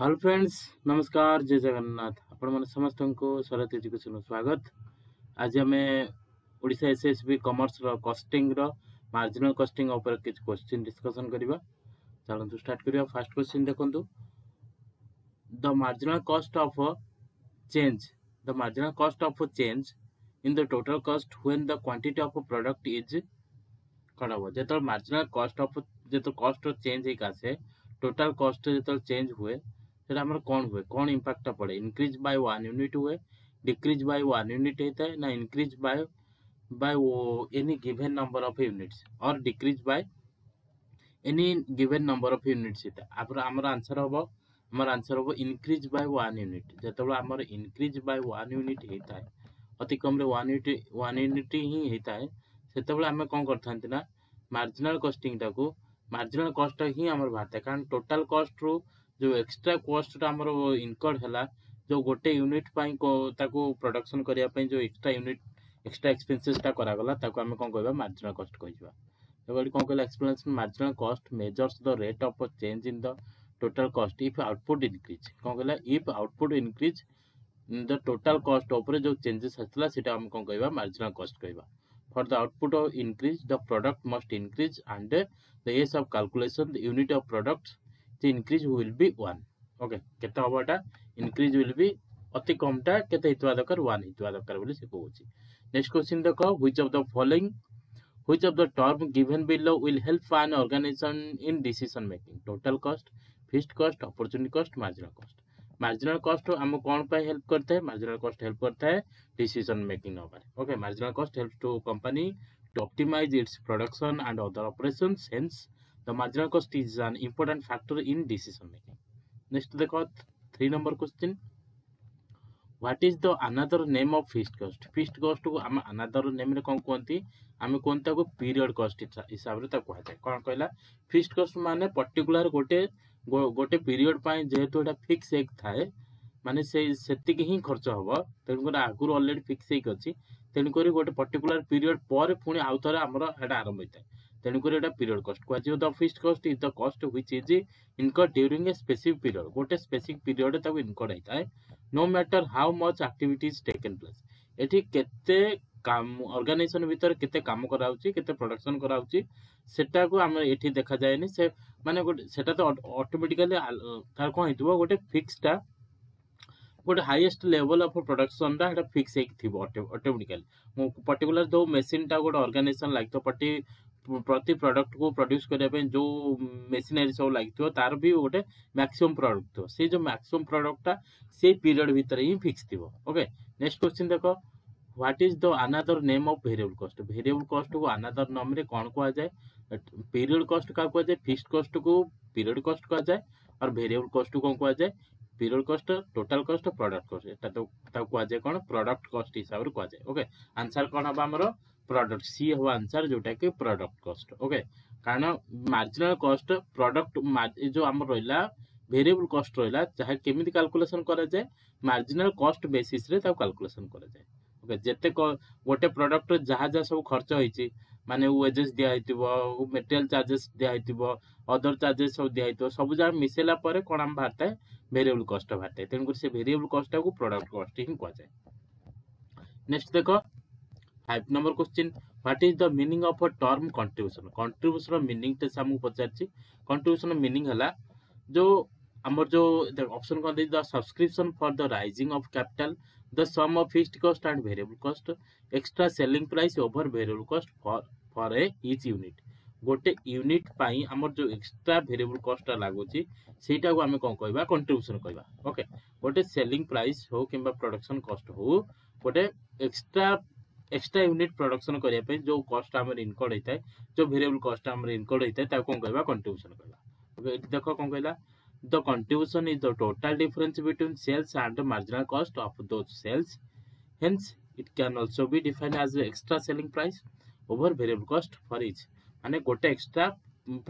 Hello friends नमस्कार जय जगन्नाथ आपण मैं समस्त को स्वागत एजुकेशन स्वागत आज आम Voda S S B commerce costing marginal costing किसी क्वेश्चन डिस्कसन करवा चलतु स्टार्ट करवा फास्ट क्वेश्चन देखु the marginal cost of change the marginal cost of change in the total cost when the quantity of product is कौन हम जो marginal cost of जो कस्ट चेंज हो टोटाल कस्ट जो चेंज हुए सेटा कौन हुए कौन इंपैक्ट पड़े इनक्रीज बाय वन यूनिट हुए डिक्रीज बाय वन यूनिट होता है ना increase by by any given number of units और decrease by any given number of units होता है आप आंसर हम आम आंसर हम इनक्रीज बाय वन यूनिट जो आम इनक्रीज बाय वन यूनिट होता है अति कम्रे वन यूनिट वन यूनिट ही होता है सेत कौन करना मार्जिनाल कस्टिंगटा को मार्जिनाल कस्ट हिंसर बाहर था कारण टोटाल कस्ट्रु जो एक्सट्रा कस्ट इनकर्ड है जो गोटे यूनिट ताको प्रोडक्शन करिया जो एक्स्ट्रा यूनिट एक्स्ट्रा एक्सपेन्सेसटा करगला आम कौन कह मार्जिनाल कस्ट कही कौन कह explain marginal cost measures the rate of chase in the total cost if output increase कौन कहला if output increase in the total cost उपर जो चेंजेस आसाला से कौन कह मार्जिनाल कस्ट कह for the output increase the product must increase and the ease of calculation the unit of product the increase will be 1 okay keta hobo eta increase will be অতি কমটা কেতে হইতবা দরকার 1 হইতবা দরকার বলে সে কহুছি নেক্সট কোশ্চিন দেখ which of the following which of the term given below will help an organization in decision making total cost fixed cost opportunity cost marginal cost marginal cost আমি কোণ পাই হেল্প করে মার্জিনাল কস্ট হেল্প করে decision making নবারে okay marginal cost help to company to optimize its production and other operation sense The marginal cost is an important factor in decision making. Next, to the cost. Three number question. What is the another name of fixed cost? Fixed cost to am another name रे कौन कहती? आमे कौन ता को period cost हिसाब ta ता jae kon kahila Fixed cost mane particular gote gote period pai jehetu eta fix एक थाए ମାନେ ସେ ସେତିକି ହିଁ ଖର୍ଚ୍ଚ ହେବ ତେଣୁକରି ଆଗରୁ ଅଲରେଡ଼ି ଫିକ୍ସ ହେଇକି ଅଛି ତେଣୁକରି ଗୋଟେ ପର୍ଟିକୁଲାର ପିରିୟଡ଼ ପରେ ପୁଣି ଆଉ ଥରେ ଆମର ଏଇଟା ଆରମ୍ଭ ହୋଇଥାଏ তেণুকরি এটা period cost কুহযায় the fixed cost is the cost which is incur during a specific period গোটে স্পেসিফিক পিরিয়ড তাকে ইনকর হয়ে no matter how much activities taken place এটি কেতে কাম অর্গানাইজেসন ভিতরে কেতে কাম করা হচ্ছে কেতে প্রোডাকশন করা হচ্ছে সেটাকে আমার এটি দেখা যায়নি সে মানে সেটা তো অটোমেটিক্যালি তার কোন হইতো গোটে ফিক্সটা गोटे highest level of production fix automatically मुझे पर्टिकुला जो मेसीनटा गोटे अर्गानाइजेसन लगे पर्टि प्रति प्रडक्ट को प्रड्यूस करने जो मेसीनरी सब लगे तार भी गोटे मैक्सीम प्रडक्ट थी से जो मैक्सीम प्रडक्टा से पीरियड भितर ही फिक्स थी ओके नेक्स्ट क्वेश्चन देख what is the another name of variable cost variable cost को अनादर नेम रे कौन कह जाए पीरियड कस्ट क्या कह जाए फिक्स कस्ट को पीरियड कस्ट कह जाए और भेरियबल कस्ट को कौन कह जाए পিরিয়ড କଷ୍ଟ ଟୋଟାଲ କଷ୍ଟ ପ୍ରଡକ୍ଟ କଷ୍ଟ ଏଟା ତ ତାକୁ କୁହାଯାଏ କ'ଣ ପ୍ରଡକ୍ଟ କଷ୍ଟ ହିସାବରେ କୁହାଯାଏ ଓକେ ଆନ୍ସର୍ କ'ଣ ହେବ ଆମର ପ୍ରଡକ୍ଟ ସି ହେବ ଆନ୍ସର୍ ଯେଉଁଟାକି ପ୍ରଡକ୍ଟ କଷ୍ଟ ଓକେ କାରଣ ମାର୍ଜିନାଲ କଷ୍ଟ ପ୍ରଡକ୍ଟ ଯେଉଁ ଆମର ରହିଲା ভেরিয়েবল କଷ୍ଟ ରହିଲା ଯାହା କେମିତି ক্যালকুলেশন କରାଯାଏ যায় କଷ୍ଟ ବେସିସ୍ରେ ତାକୁ রে କରାଯାଏ ଓକେ ଯେତେ যায় ওকে যেতে ଯାହା প্রোডক্ট যাহা যা সব ମାନେ ୱେଜେସ୍ ଦିଆହେଇଥିବ ମେଟେରିଆଲ୍ ଚାର୍ଜେସ୍ ଦିଆହେଇଥିବ ଅଦର ଚାର୍ଜେସ୍ ସବୁ ଦିଆହେଇଥିବ ସବୁ ଯାକ ମିଶାଇଲା ପରେ କ'ଣ ଆମ ବାହାରିଥାଏ ଭେରିଏବୁଲ୍ କଷ୍ଟ ବାହାରିଥାଏ ତେଣୁକରି ସେ ଭେରିଏବୁଲ୍ କଷ୍ଟକୁ ପ୍ରଡ଼କ୍ଟ କଷ୍ଟ ହିଁ କୁହାଯାଏ ନେକ୍ସଟ ଦେଖ five number question what is the meaning of a term contribution କଣ୍ଟ୍ରିବ୍ୟୁସନ୍ର ମିନିଂଟା ଆମକୁ ପଚାରିଛି କଣ୍ଟ୍ରିବ୍ୟୁସନ୍ର ମିନିଂ ହେଲା ଯେଉଁ ଆମର ଯେଉଁ ଅପସନ୍ କ'ଣ ଦେଇଛି the subscription for the raising of capital the sum of fixed cost and variable cost extra selling price over variable cost for a each unit गोटे यूनिट पाई हमर जो एक्स्ट्रा वेरिएबल कॉस्ट लागोची सेटा को हमें कोन कहबा कंट्रीब्यूशन कहबा ओके गोटे सेलिंग प्राइस हो किंबा प्रोडक्शन कॉस्ट हो गोटे एक्स्ट्रा एक्स्ट्रा यूनिट प्रोडक्शन करिया पई जो कॉस्ट हमर इनकोड हेतै जो वेरिएबल कॉस्ट हमर इनकोड है ता कोन कहबा कंट्रीब्यूशन कहबा देखो कोन कहला The contribution is the total difference between sales and the marginal cost of those sales. Hence, it can also be defined as the extra selling price over variable cost for each. माने गोटे extra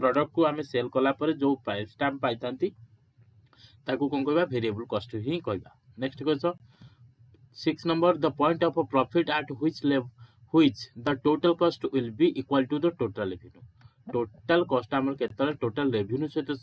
product को आम cell कला पर जो price time पाई ताकू कौन कह भेरिएबल कस्ट ही कहवा next question six number the point of profit at which level which the total cost will be equal to the total revenue total cost ଆମର କେତେବେଳେ ଟୋଟାଲ ରେଭିନ୍ୟୁ ସହିତ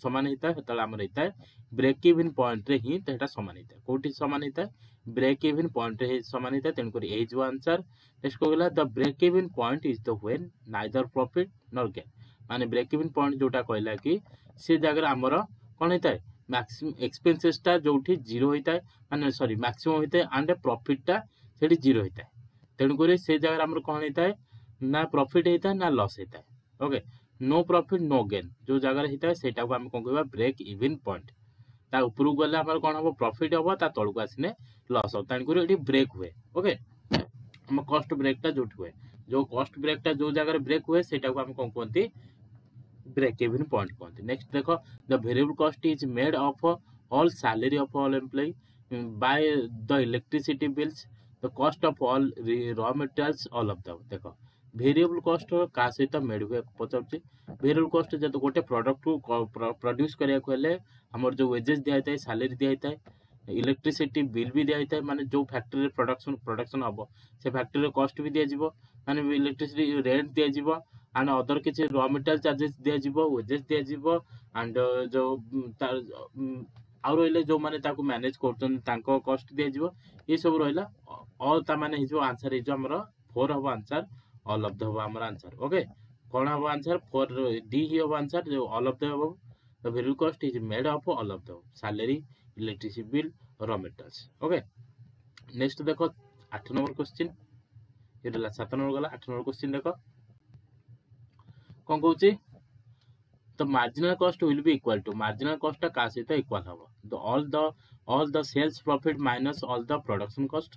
ସମାନ ହେଇଥାଏ ସେତେବେଳେ ଆମର ହେଇଥାଏ ବ୍ରେକ୍ ଇଭିନ୍ ପଏଣ୍ଟରେ ହିଁ ସେଇଟା ସମାନ ହେଇଥାଏ କୋଉଠି ସମାନ ହେଇଥାଏ ବ୍ରେକ୍ ଇଭିନ୍ ପଏଣ୍ଟରେ ସମାନ ହେଇଥାଏ ତେଣୁକରି ଏ ଯେଉଁ ଆନ୍ସର ନେକ୍ସଟ କ'ଣ କହିଲା the break even point is the when neither profit nor gain ମାନେ ବ୍ରେକ୍ ଇଭିନ୍ ପଏଣ୍ଟ ଯେଉଁଟା କହିଲା କି ସେ ଜାଗାରେ ଆମର କ'ଣ ହେଇଥାଏ ମ୍ୟାକ୍ସିମମ୍ ଏକ୍ସପେନ୍ସେସ୍ଟା ଯେଉଁଠି ଜିରୋ ହୋଇଥାଏ ମାନେ ସରି ମ୍ୟାକ୍ସିମମ୍ ହୋଇଥାଏ ଆଣ୍ଡ ପ୍ରଫିଟ୍ଟା ସେଠି ଜିରୋ ହୋଇଥାଏ ତେଣୁକରି ସେ ଜାଗାରେ ଆମର କ'ଣ ହେଇଥାଏ ନା ପ୍ରଫିଟ୍ ହେଇଥାଏ ନା ଲସ୍ ହେଇଥାଏ okay no profit no gain যে জায়গায় হয়ে সেইটা আমি কম কহবা ব্রেক ইভিন পয়েন্ট তা উপরক গেলে আমার কম হব প্রফিট হব তা তলক আসলে লস হব তেণুকরি এটি ব্রেক হুয়ে ওকে আমার কষ্ট ব্রেকটা যেটি হুয়ে যে কষ্ট ব্রেকটা যে জায়গায় ব্রেক হুয়ে সেইটা আমি কম কুহতি ব্রেক ইভিন পয়েন্ট কুহতি নেক্সট দেখ the variable cost is made of all salary of all employee by the electricity bills the cost of all raw materials all of them देखो भेरिएबल कस्ट का सहित मेड पचारे भेरिएबल कॉस्ट जो गोटे product को produce कराया आमर जो wages दिखाई है सैलरी दिया इलेक्ट्रिसिटी बिल भी है मानते जो फैक्ट्री प्रडक्शन प्रडक्शन हम से फैक्ट्री कस्ट भी दिज्व मान इलेक्ट्रिसिटी रेट दिज्व एंड अदर किसी र मेटेरियल चार्जेस दिज्व वेजेस दिज्व एंड जो आउ रही जो मैंने मैनेज कर कस्ट दिज्व ये सब रहा और मैंने आंसर है फोर हम आंसर অল অফ দ্য হবে আমার আনসার ওকে କ'ଣ ହେବ ଆନ୍ସର ଫୋର୍ ଡି ହିଁ ହେବ ଆନ୍ସର ଯେଉଁ ଅଲ୍ ଅଫ୍ ଦ ହେବ the value cost is made of all of the salary electricity bill ର ମେଟେରିଆଲ୍ସ ଓକେ ନେକ୍ସଟ ଦେଖ ଆଠ ନମ୍ବର କ୍ୱେଶ୍ଚିନ୍ ଏଇଟା ହେଲା ସାତ ନମ୍ବର ଗଲା ଆଠ ନମ୍ବର କ୍ୱେଶ୍ଚିନ୍ ଦେଖ କ'ଣ କହୁଛି ତ marginal cost will be equal to marginal କଷ୍ଟଟା କାହା ସହିତ ଇକ୍ୱାଲ୍ ହେବ the all the all the sales profit minus all the production cost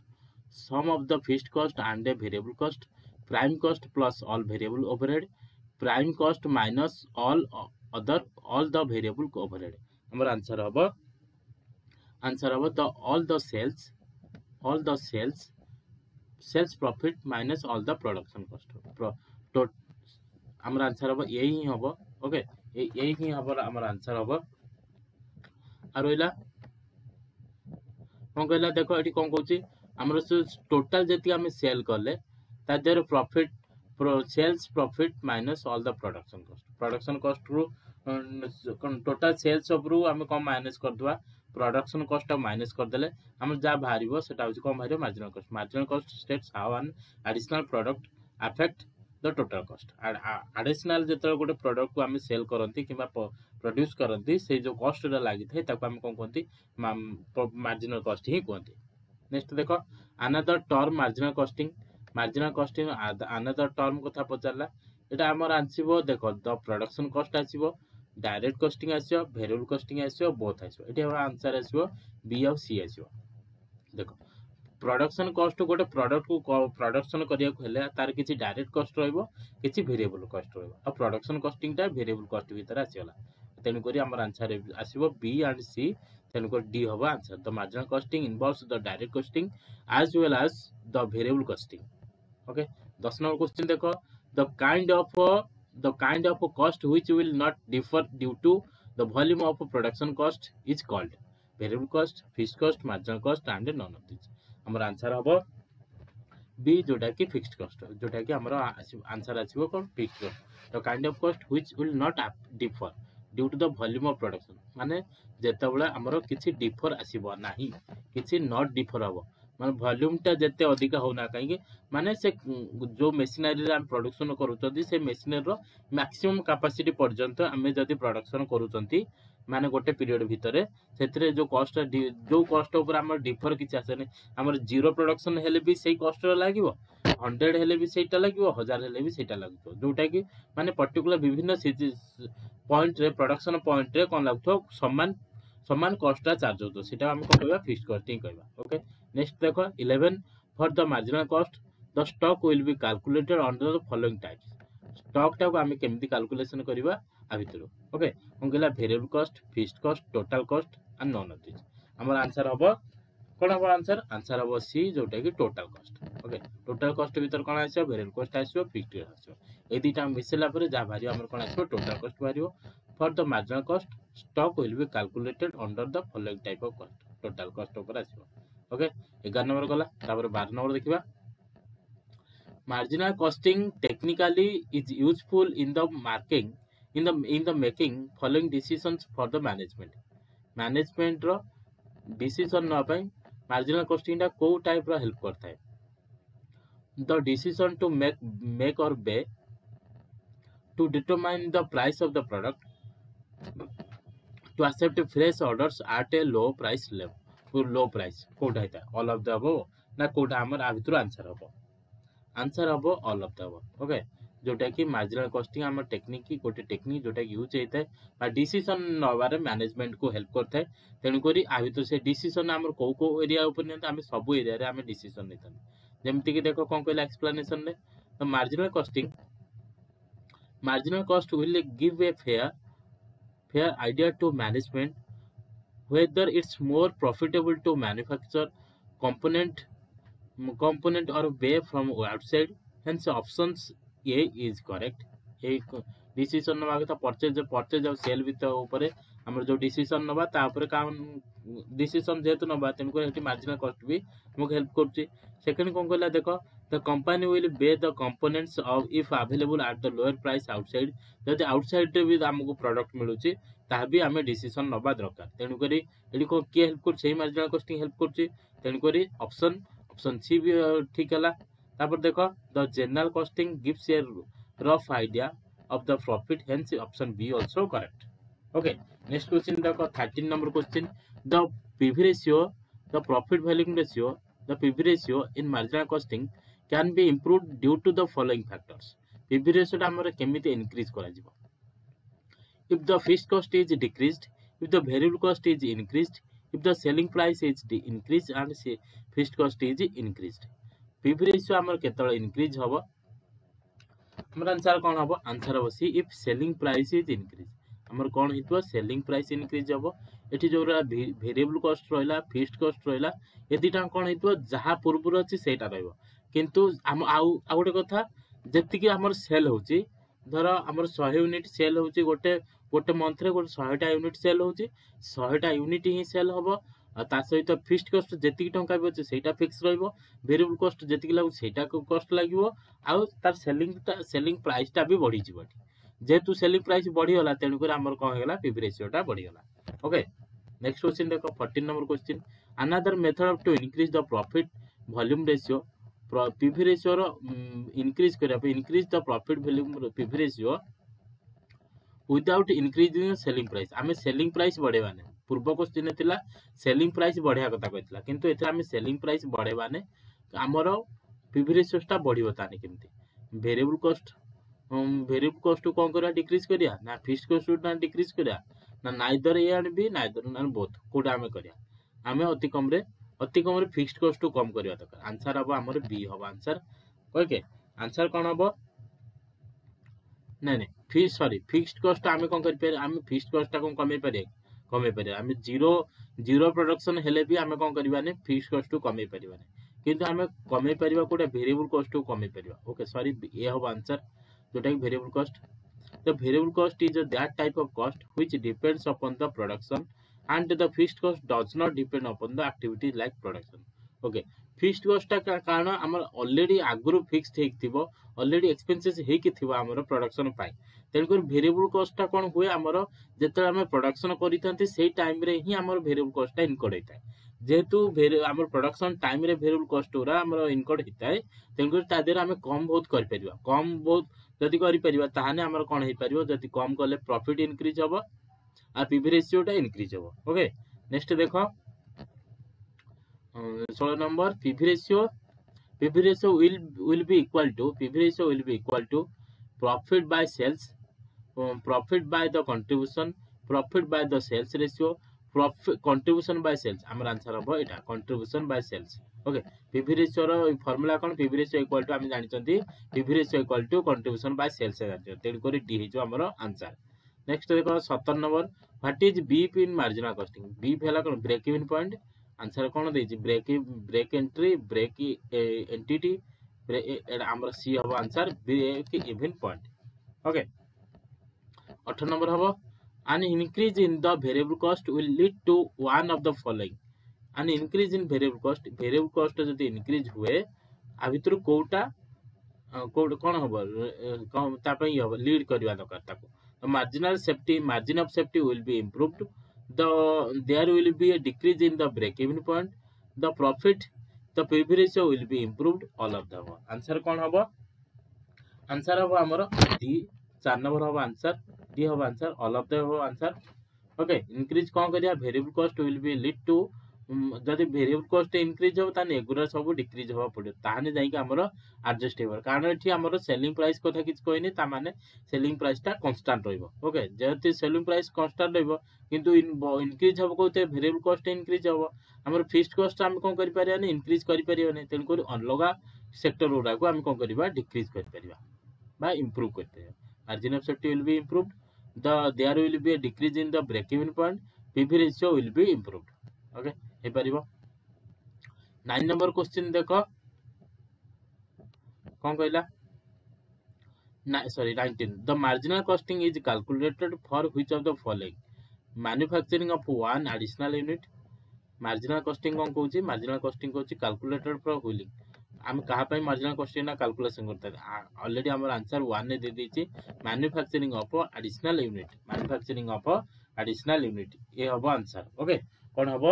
sum of the fixed cost and a variable cost prime cost plus all variable overhead prime cost minus all other all the variable overhead हमारा answer हम answer हम the all the sales all the sales sales profit minus all the production cost तो answer answer হব এই হি হব ওকে এই হি হব আমার আনসার হব আর রইলা কোন কহিলা দেখো এটি কোন কହୁছি আমার টোটাল যেতে আমি ତା ଦେହରେ profit sales profit minus all the production cost production କଷ୍ଟରୁ କ'ଣ ଟୋଟାଲ୍ ସେଲ୍ସ ଉପରୁ ଆମେ କ'ଣ ମାଇନସ୍ କରିଦେବା ପ୍ରଡ଼କ୍ସନ୍ କଷ୍ଟଟାକୁ ମାଇନସ୍ କରିଦେଲେ ଆମର ଯାହା ବାହାରିବ ସେଟା ହେଉଛି କ'ଣ ବାହାରିବ ମାର୍ଜିନାଲ୍ କଷ୍ଟ marginal cost states how an additional product affect the total cost additional ଯେତେବେଳେ ଗୋଟେ ପ୍ରଡ଼କ୍ଟକୁ ଆମେ ସେଲ୍ କରନ୍ତି କିମ୍ବା ପ୍ରଡ୍ୟୁସ୍ କରନ୍ତି ସେଇ ଯେଉଁ କଷ୍ଟଟା ଲାଗିଥାଏ ତାକୁ ଆମେ କ'ଣ କୁହନ୍ତି ମାର୍ଜିନାଲ୍ କଷ୍ଟ ହିଁ କୁହନ୍ତି ନେକ୍ସଟ ଦେଖ another term marginal costing marginal costing another term କଥା ପଚାରିଲା ଏଇଟା ଆମର ଆସିବ ଦେଖ ଦ ପ୍ରଡକ୍ସନ୍ କଷ୍ଟ ଆସିବ ଡାଇରେକ୍ଟ କଷ୍ଟିଂ ଆସିବ ଭେରିଏବୁଲ୍ କଷ୍ଟିଂ ଆସିବ ବୋଥ୍ ଆସିବ ଏଠି ଆମର ଆନ୍ସର୍ ଆସିବ ବି ଆଉ ସି ଆସିବ ଦେଖ ପ୍ରଡକ୍ସନ୍ କଷ୍ଟ ଗୋଟେ ପ୍ରଡକ୍ଟକୁ ପ୍ରଡକ୍ସନ୍ କରିବାକୁ ହେଲେ ତାର କିଛି ଡାଇରେକ୍ଟ କଷ୍ଟ ରହିବ କିଛି ଭେରିଏବୁଲ୍ କଷ୍ଟ ରହିବ ଆଉ ପ୍ରଡକ୍ସନ୍ କଷ୍ଟିଂଟା ଭେରିଏବୁଲ୍ କଷ୍ଟ ଭିତରେ ଆସିଗଲା ତେଣୁକରି ଆମର ଆନ୍ସର୍ ଆସିବ ବି ଆଣ୍ଡ ସି ତେଣୁକରି ଡି ହେବ answer the marginal costing involves the direct costing as well as the variable costing okay दस नंबर क्वेश्चन देखो the kind of the kind of cost which will not differ due to the volume of production cost is called variable cost fix cost marginal cost and none of this आमर answer हम B जोटा कि fixed cost जोटा कि आमर answer आसो कौन fixed the kind of cost which will not differ due to the volume of production ମାନେ ଯେତେବେଳେ ଆମର କିଛି ଡିଫର୍ ଆସିବ ନାହିଁ କିଛି ନଟ୍ ଡିଫର୍ মানে ভଲ୍ୟୁମ୍ଟା ଯେତେ ଅଧିକା ହେଉନା କାହିଁକି ମାନେ ସେ ଯେଉଁ ମେସିନାରୀରେ ଆମେ ପ୍ରଡକ୍ସନ୍ କରୁଛନ୍ତି ସେ ମେସିନାରୀର ମ୍ୟାକ୍ସିମମ୍ କାପାସିଟି ପର୍ଯ୍ୟନ୍ତ ଆମେ ଯଦି ପ୍ରଡକ୍ସନ୍ କରୁଛନ୍ତି ମାନେ ଗୋଟେ ପିରିୟଡ଼ ଭିତରେ ସେଥିରେ ଯେଉଁ କଷ୍ଟ ଯେଉଁ କଷ୍ଟ ଉପରେ ଆମର ଡିଫର୍ କିଛି ଆସେନି ଆମର ଜିରୋ ପ୍ରଡକ୍ସନ୍ ହେଲେ ବି ସେଇ କଷ୍ଟଟା ଲାଗିବ ହଣ୍ଡ୍ରେଡ଼ ହେଲେ ବି ସେଇଟା ଲାଗିବ ହଜାର ହେଲେ ବି ସେଇଟା ଲାଗୁଥିବ ଯେଉଁଟାକି ମାନେ ପର୍ଟିକୁଲାର ବିଭିନ୍ନ ପଏଣ୍ଟରେ ପ୍ରଡକ୍ସନ୍ ପଏଣ୍ଟରେ କ'ଣ ଲାଗୁଥିବ ସମାନ সমান কষ্টটা চার্জ হতো সেটা আমি କ'ଣ କହିବା ଫିକ୍ସ କଷ୍ଟ ହିଁ କହିବା ଓକେ ନେକ୍ସଟ ଦେଖ eleven for the marginal cost the stock will be calculated under the following types ଷ୍ଟକ୍ଟାକୁ ଆମେ କେମିତି କାଲକୁଲେସନ୍ କରିବା ଆ ଭିତରୁ ଓକେ କ'ଣ କହିଲା ଭେରିଏବଲ୍ କଷ୍ଟ fixed cost total cost and none of this ଆମର ଆନ୍ସର୍ ହେବ କ'ଣ ହେବ ଆନ୍ସର୍ ଆନ୍ସର୍ ହେବ ସି ଯେଉଁଟାକି total cost okay total cost ଭିତରେ କ'ଣ ଆସିବ ଭେରିଏବଲ୍ କଷ୍ଟ ଆସିବ ଫିକ୍ସଡ୍ ଆସିବ ଏଇ ଦୁଇଟା ମିଶିଲା ପରେ ଯାହା ବାହାରିବ ଆମର କ'ଣ ଆସିବ ଟୋଟାଲ୍ କଷ୍ଟ ବାହାରିବ for the marginal cost stock will be calculated under the following type of cost total cost ऊपर आसीबो ओके 11 नंबर गला तापर 12 नंबर देखिबा marginal costing technically is useful in the marking in the in the making following decisions for the management management row decision नो पाई marginal costing टा को type रो हेल्प करता है the decision to make make और buy to determine the price of the product to accept fresh orders at a low price level for low price quote hai ta all of the above na quote amar a bitru answer hobo answer hobo all of the above okay जोटा कि marginal costing आम technique गोटे technique जोटा use होता है डीसीसन नवे management को help करता है तेणुक आ भर तो से डीसीसन आम कौ कौ एरिया आम सब एरिया आम डीसीसन नहीं जमीक देख कौन कह एक्सप्लेनेसन तो marginal costing marginal cost will give a fair their idea to management whether it's more profitable to manufacture component component or buy from outside hence options a is correct a decision नवा कथा purchase purchase और sale वित ऊपर हमर जो decision नवा तापर काम decision जेतु नवा तेमको हेठी marginal cost भी हमको help करछि सेकंड कोन कहला देखो The company will buy the components of if available at the lower price outside. ଯଦି outside ରେ ବି ଆମକୁ product ମିଳୁଛି ତାହା ବି ଆମେ decision ନେବା ଦରକାର ତେଣୁକରି ଏଠି କ'ଣ କିଏ ହେଲ୍ପ କରୁଛି ସେଇ ମାର୍ଜିନାଲ୍ କଷ୍ଟିଂ ହେଲ୍ପ କରୁଛି ତେଣୁକରି ଅପସନ୍ ଅପସନ୍ ସି ବି ଠିକ୍ ହେଲା ତାପରେ ଦେଖ the general costing gives a rough idea of the profit hence option B also correct okay next question ଦେଖ thirteen number question the PV ratio the profit value ratio the PV ratio in marginal costing can be improve due to the following factors PV ରେସିଓଟା ଆମର କେମିତି increase କରାଯିବ if the fixed cost is decreased if the variable cost is increased if the selling price is increased and fixed cost is increased pv ratio amar ketala increase hobo amar answer kon hobo answer hobo c if selling price is increased amar kon hitwa selling price increase hobo এটি যে variable cost রহিলা fixed cost রহিলা এ দুইটা কোণ হইতো যাহা পূর্বর আছে সেইটা রহিব କିନ୍ତୁ ଆମ ଆଉ ଆଉ ଗୋଟେ କଥା ଯେତିକି ଆମର ସେଲ୍ ହେଉଛି ଧର ଆମର ଶହେ ୟୁନିଟ୍ ସେଲ୍ ହେଉଛି ଗୋଟେ ଗୋଟେ ମନ୍ଥରେ ଗୋଟେ ଶହେଟା ୟୁନିଟ୍ ସେଲ୍ ହେଉଛି ଶହେଟା ୟୁନିଟ୍ ହିଁ ସେଲ୍ ହେବ ଆଉ ତା ସହିତ ଫିକ୍ସଡ଼ କଷ୍ଟ ଯେତିକି ଟଙ୍କା ବି ଅଛି ସେଇଟା ଫିକ୍ସ ରହିବ ଭେରିଏବୁଲ୍ କଷ୍ଟ ଯେତିକି ଲାଗୁଛି ସେଇଟା କଷ୍ଟ ଲାଗିବ ଆଉ ତାର ସେଲିଂଟା ସେଲିଂ ପ୍ରାଇସ୍ଟା ବି ବଢ଼ିଯିବ ଏଠି ଯେହେତୁ ସେଲିଂ ପ୍ରାଇସ୍ ବଢ଼ିଗଲା ତେଣୁକରି ଆମର କ'ଣ ହେଇଗଲା ପିଭି ରେସିଓଟା ବଢ଼ିଗଲା ଓକେ ନେକ୍ସଟ କ୍ୱେଶ୍ଚିନ୍ ଦେଖ fourteen number question another method of to increase the profit volume ratio PV ରେସିଓର increase କରିବା ପାଇଁ increase the profit value PV ratio without increasing selling price ଆମେ ସେଲିଂ ପ୍ରାଇସ୍ ବଢ଼େଇବାନି ପୂର୍ବ କୋଶ୍ଚିନ୍ ଥିଲା selling price ବଢ଼େଇବା କଥା କହିଥିଲା କିନ୍ତୁ ଏଥିରେ ଆମେ ସେଲିଂ ପ୍ରାଇସ୍ ବଢ଼େଇବାନି ଆମର ପିଭି ରେସିଓଟା ବଢ଼ିବ ତାହେଲେ କେମିତି ଭେରିଏବୁଲ୍ କଷ୍ଟ ଭେରିଏବୁଲ୍ କଷ୍ଟକୁ କ'ଣ କରିବା ଡିକ୍ରିଜ୍ କରିବା ନା ଫିକ୍ସ କଷ୍ଟକୁ ନା ଡିକ୍ରିଜ୍ କରିବା ନା neither A and B neither ନା ବୋଥ୍ କେଉଁଟା ଆମେ କରିବା ଆମେ ଅତି କମ୍ରେ अति कम फिक्सड कस्ट टू कम करवा दरकार आंसर हम आम बी हम आंसर ओके आंसर कौन हम ना फिक्स सरी फिक्सड कस्ट आम कौन कर फिक्सड कस्टा कौन कमे पारे कमे पारे आम जीरो जीरो प्रडक्शन आम कौन कर फिक्स कस्ट टू कमे पारे कि आम कमे पार कौटा भेरियबल कस्ट को कमे पार ओके सरी ए हम आंसर जोटा कि भेरियबल कस्ट तो variable cost is that type of cost which depends upon the production and the fixed cost does not depend upon the activity like production okay fixed কଷ୍ଟଟା କାରଣ ଆମର ଅଲରେଡ଼ି ଆଗରୁ ଫିକ୍ସଡ ହେଇଥିବ ଅଲରେଡ଼ି ଏକ୍ସପେନ୍ସେସ୍ ହେଇକି ଥିବ ଆମର ପ୍ରଡକ୍ସନ୍ ପାଇଁ ତେଣୁକରି variable କଷ୍ଟଟା କ'ଣ ହୁଏ ଆମର ଯେତେବେଳେ ଆମେ ପ୍ରଡକ୍ସନ୍ କରିଥାନ୍ତି ସେଇ ଟାଇମ୍ରେ ହିଁ ଆମର ଭେରିଏବୁଲ୍ କଷ୍ଟଟା ଇନକଡ଼ ହେଇଥାଏ ଯେହେତୁ ଆମର ପ୍ରଡକ୍ସନ୍ ଟାଇମ୍ରେ ଭେରିଏବୁଲ୍ କଷ୍ଟ ଗୁଡ଼ା ଆମର ଇନକଡ଼ ହେଇଥାଏ ତେଣୁକରି ତା ଦେହରେ ଆମେ କମ୍ ବହୁତ କରିପାରିବା କମ୍ ବହୁତ ଯଦି କରିପାରିବା ତାହେଲେ ଆମର କ'ଣ ହେଇପାରିବ ଯଦି କମ୍ କଲେ ପ୍ରଫିଟ୍ ଇନକ୍ରିଜ୍ ହେବ আর পিভি রেসিওটা ইনক্রিজ হব ওকে নেক্সট দেখ ষোল number PV ratio PV ratio will will be equal to PV ratio will be equal to profit by sales profit by the contribution profit by the sales ratio profit contribution by sales আমার answer হব এটা contribution by sales okay PV রেসিওর formula কোন PV ratio equal to আমি জানিছেন PV ratio equal to contribution by sales জানিছেন তেণুকরি D হয়ে যাব আমার answer next দেখ সতর নম্বর what is BEP in marginal costing BEP হল কোণ ব্রেক ইভিন পয়েন্ট আনসার কোণ দিয়েছি break break entry break entity আমার সি হব answer break even point okay অঠর নম্বর হব an increase in the variable cost will lead to one of the following an increase in variable cost variable cost যদি increase হুয়ে আ ভিতর কোটা কোটা কোন হব তা পাই হব লিড করিবা দরকার তাকু marginal safety margin of safety will be improved the there will be a decrease in the break even point the profit the pv ratio will be improved all of the above answer कौन हबो answer हबो हमर D 4 number हबो answer D हबो answer all of the हबो answer okay increase कौन करिया variable cost will be lead to ଯଦି ଭେରିଏବଲ୍ କଷ୍ଟ ଇନକ୍ରିଜ୍ ହେବ ତାହେଲେ ଏଗୁଡ଼ା ସବୁ ଡିକ୍ରିଜ୍ ହେବାକୁ ପଡ଼ିବ ତାହେଲେ ଯାଇକି ଆମର ଆଡ଼ଜଷ୍ଟ ହେବ କାରଣ ଏଠି ଆମର ସେଲିଂ ପ୍ରାଇସ୍ କଥା କିଛି କହିନି ତାମାନେ ସେଲିଂ ପ୍ରାଇସ୍ଟା କନଷ୍ଟାଣ୍ଟ ରହିବ ଓକେ ଯେହେତୁ ସେଲିଂ ପ୍ରାଇସ୍ କନଷ୍ଟାଣ୍ଟ ରହିବ କିନ୍ତୁ ଇନକ୍ରିଜ୍ ହେବ କହୁଥିଲେ ଭେରିଏବଲ୍ କଷ୍ଟ ଇନକ୍ରିଜ୍ ହେବ ଆମର ଫିକ୍ସଡ କଷ୍ଟ ଆମେ କ'ଣ କରିପାରିବାନି ଇନକ୍ରିଜ୍ କରିପାରିବାନି ତେଣୁକରି ଅଲଗା ସେକ୍ଟର ଗୁଡ଼ାକୁ ଆମେ କ'ଣ କରିବା ଡିକ୍ରିଜ୍ କରିପାରିବା ବା ଇମ୍ପ୍ରୁଭ୍ କରିପାରିବା margin of safety will be improved the there will be a decrease in the break even point PV ratio will be improved okay ହେଇପାରିବ ନାଇନ୍ ନମ୍ବର କ୍ୱେଶ୍ଚିନ୍ ଦେଖ କ'ଣ କହିଲା sorry 19 the marginal costing is calculated for which of the following manufacturing of one additional unit marginal costing কোন কହୁଛି marginal costing কହୁଛି calculated for wheeling আমি কাহা পাই marginal costing না calculation করতে অলরেডি আমার আনসার 1 এ দিয়ে দিয়েছি manufacturing of additional unit manufacturing of additional unit এ হবে আনসার ওকে କ'ଣ ହେବ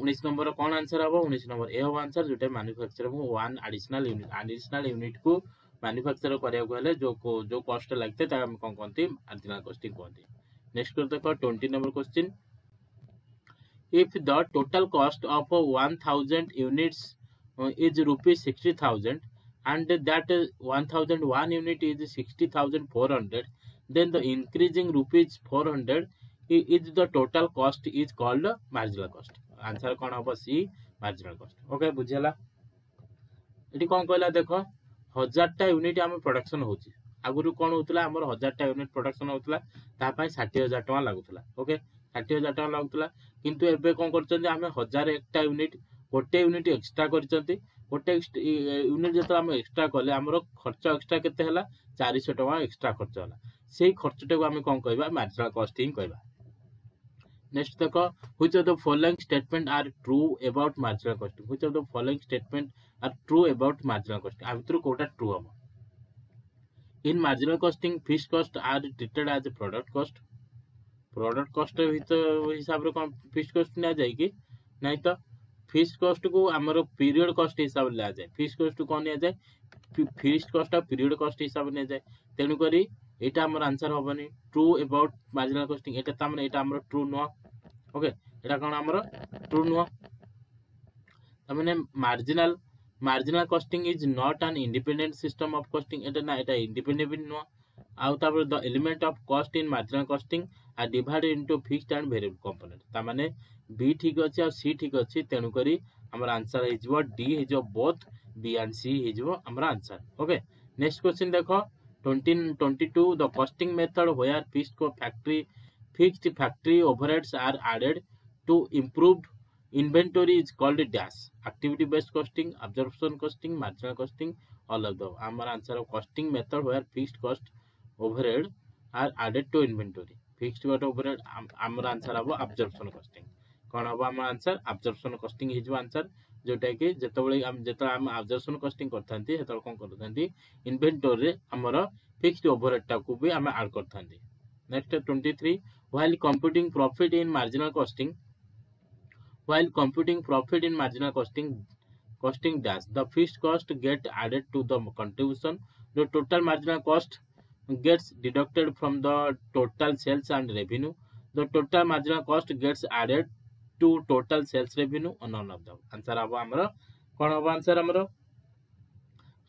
ଉଣେଇଶ ନମ୍ବର କ'ଣ ଆନ୍ସର ହେବ ଉଣେଇଶ ନମ୍ବର ଏ ହେବ ଆନ୍ସର ଯୋଉଟା manufacturing one additional unit additional ୟୁନିଟ୍କୁ manufacture କରିବାକୁ ହେଲେ ଯୋଉ ଯୋଉ କଷ୍ଟଟା ଲାଗିଥାଏ ତାକୁ ଆମେ କ'ଣ କହନ୍ତି ଆଡିସନାଲ୍ କଷ୍ଟିଂ କୁହନ୍ତି ନେକ୍ସଟ କରି ଦେଖ twenty number question if the total cost of 1000 units is rupees 60000 and that 1001 unit is 60400 then the increasing rupees 400 is the total cost is called marginal cost answer kon hobo c marginal cost okay bujhela এটি কোন কইলা দেখ হাজারটা unit আমার production হচ্ছে আগর কোণ হোলা আমার হাজারটা ইউনিট প্রোডাকশন হোলা তাপাই ষাঠিয়ে হাজার টাকা লাগুলা ওকে ষাঠিয়ে হাজার টাকা লাগুলা কিন্তু এবে কোণ করছেন আমি হাজার একটা ইউনিট গোটে ইউনিট এক্সট্রা করছেন গোটে ইউনিট যেত আমি এক্সট্রা কলে আমার খরচ এক্সট্রা কেতে হল চারিশ টাকা এক্সট্রা খরচ হল সেই খরচটাকে আমি কোণ কহবা মার্জিনাল কস্ট হি কহবা Next देखो which of the following statement are true about marginal cost which of the following statement are true about marginal cost आ भितर कोटा true हम in marginal costing fixed cost are treated as a product cost product cost भितर हिसाब रे कौन fixed cost ना जाए कि नहीं तो fixed cost को हमरो period cost हिसाब ला जाए fixed cost को कौन लिया जाए fixed cost और period cost हिसाब ने जाए तेणु करी এটা আমার আনসার হবনি ট্রু এবাউট মার্জিনাল কস্টিং এটা তার মানে এটা আমার ট্রু নুহ ওকে এটা কোণ আমার ট্রু নুহ তার মানে marginal marginal costing is not an independent system of costing এটা না এটা ইন্ডিপেন্ডেন্ট নুহ আউ তারপরে the element of cost in marginal costing are divided into fixed and variable component তার মানে বি ঠিক আছে আর সি ঠিক আছে তেণুকরি আমার আনসার হয়ে ডি হয়ে বোথ বি আন্ড সি হয়ে আমার আনসার ওকে নেক্সট কোশ্চিন দেখো 2022 the costing method where fixed factory fixed factory overheads are added to improve inventory is called dash activity based costing absorption costing marginal costing all of the our answer of costing method where fixed cost overhead are added to inventory fixed cost overhead our answer of absorption costing कौन हम आम answer अब्जर्प्शन casting answer ଯେଉଁଟାକି ଯେତେବେଳେ ଆମେ ଯେତେବେଳେ ଆମେ observation costing କରିଥାନ୍ତି ସେତେବେଳେ କ'ଣ କରିଥାନ୍ତି ଇନଭେଣ୍ଟୋରିରେ ଆମର ଫିକ୍ସଡ୍ ଓଭରହେଡ଼୍ଟାକୁ ବି ଆମେ ଆଡ଼୍ କରିଥାନ୍ତି next twenty three while computing profit in marginal costing while computing profit in marginal costing costing dash the fixed cost get added to the contribution the total marginal cost gets deducted from the total sales and revenue. The total marginal cost gets added to total sales revenue और none of the answer हम आम कौन हम answer आमर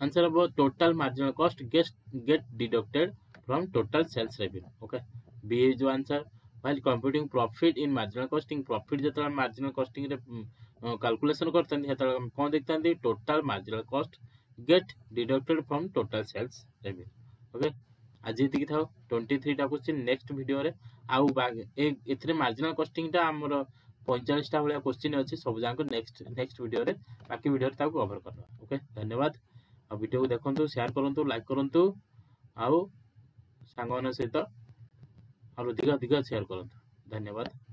answer हम total marginal cost get get deducted from total sales revenue okay B जो answer while computing profit in marginal costing profit जो marginal costing रे कैलकुलेशन करते कौन देखता total marginal cost get deducted from total sales revenue okay आज ये था twenty three टा क्वेश्चन नेक्स्ट भिडियो आउ ए मार्जिनाल कस्टिंगटा आमर ପଇଁଚାଳିଶଟା ଭଳିଆ କୋଶ୍ଚିନ୍ ଅଛି ସବୁ ଯାକ ନେକ୍ସଟ ନେକ୍ସଟ ଭିଡ଼ିଓରେ ବାକି ଭିଡ଼ିଓରେ ତାକୁ କଭର୍ କରିବା ଓକେ ଧନ୍ୟବାଦ ଆଉ ଭିଡ଼ିଓକୁ ଦେଖନ୍ତୁ ସେୟାର କରନ୍ତୁ ଲାଇକ୍ କରନ୍ତୁ ଆଉ ସାଙ୍ଗମାନଙ୍କ ସହିତ ଆଉ ଅଧିକ ଅଧିକ ସେୟାର କରନ୍ତୁ ଧନ୍ୟବାଦ